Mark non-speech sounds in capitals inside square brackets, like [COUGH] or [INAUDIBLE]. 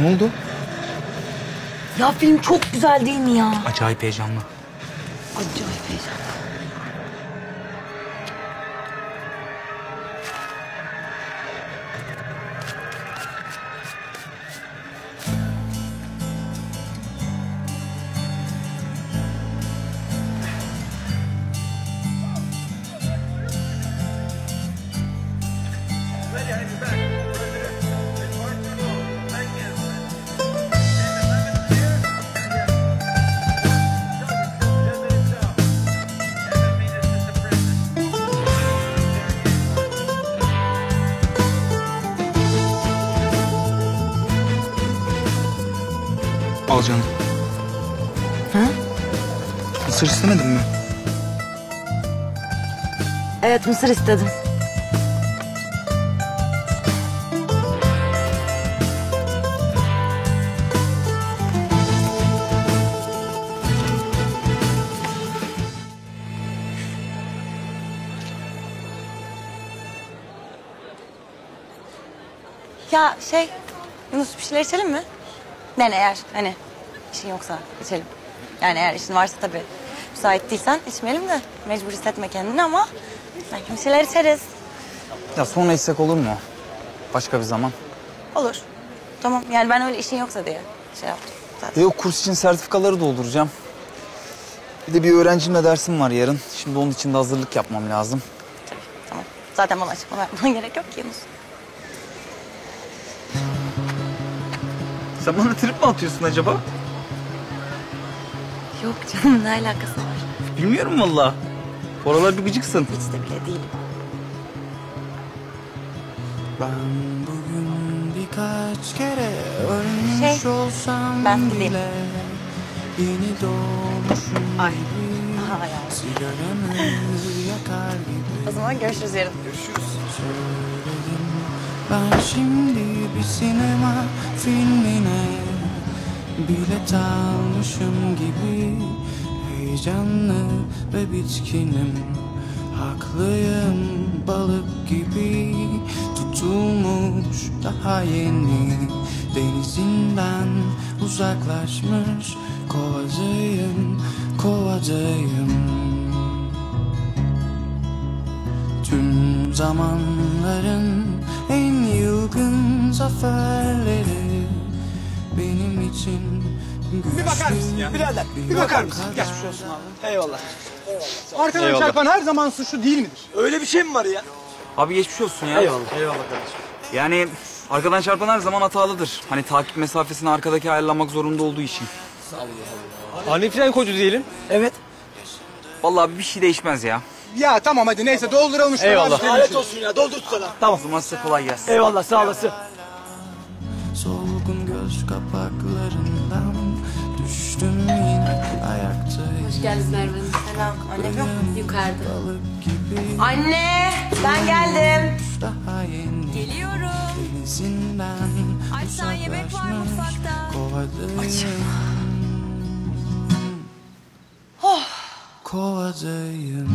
Ne oldu? Ya film çok güzel değil mi ya? Acayip heyecanlı. Acayip heyecanlı. Al canım. Ha? Mısır istemedin mi? Evet mısır istedim. Ya şey, Yunus bir şeyler içelim mi? Yani eğer hani işin yoksa içelim. Yani eğer işin varsa tabii müsait değilsen içmeyelim de mecbur hissetme kendini ama belki bir şeyler içeriz. Ya sonra içsek olur mu? Başka bir zaman. Olur. Tamam yani ben öyle işin yoksa diye şey yaptım zaten. E o kurs için sertifikaları dolduracağım. Bir de bir öğrencimle dersim var yarın. Şimdi onun için de hazırlık yapmam lazım. Tamam. Zaten bana açıklama yapmana [LAUGHS] gerek yok ki Yunus. Sen bana trip mi atıyorsun acaba? Yok canım ne alakası var? Bilmiyorum valla. Bu aralar bir gıcıksın. Hiç de bile değilim. Ben bugün birkaç kere ölmüş Şey, olsam ben gideyim. bile Yeni doğmuşum Ay. gibi Aha. Sigaramı [LAUGHS] yakar gibi O zaman görüşürüz yarın. söyledim Ben şimdi bir sinema filmine Bilet almışım gibi. Heyecanlı ve bitkinim. Haklıyım balık gibi. Tutulmuş daha yeni. Denizinden uzaklaşmış. Kovadayım, kovadayım Tüm zamanların en yılgın zaferleri benim için Bir bakar mısın ya? Birader bir bakar mısın? Geçmiş olsun abi. Eyvallah. Arkadan Eyvallah. çarpan her zaman suçlu değil midir? Öyle bir şey mi var ya? Abi geçmiş olsun ya. Eyvallah. Eyvallah kardeşim. Yani arkadan çarpan her zaman hatalıdır. Hani takip mesafesini arkadaki ayarlamak zorunda olduğu için. Ani fren kodu diyelim. Evet. Vallahi bir şey değişmez ya. Ya tamam hadi neyse dolduralım işte. Eyvallah. Lanet olsun ya doldurt sana. Tamam. O zaman size kolay gelsin. Eyvallah sağ olasın. Göz kapaklarından düştüm yine ayaktayım Hoş geldiniz Merve Hanım. Selam. Annem yok mu? Yukarıda. Anne ben geldim. daha yeni Geliyorum. denizinden Açsan yemek var mutfakta. kovadayım Oh. kovadayım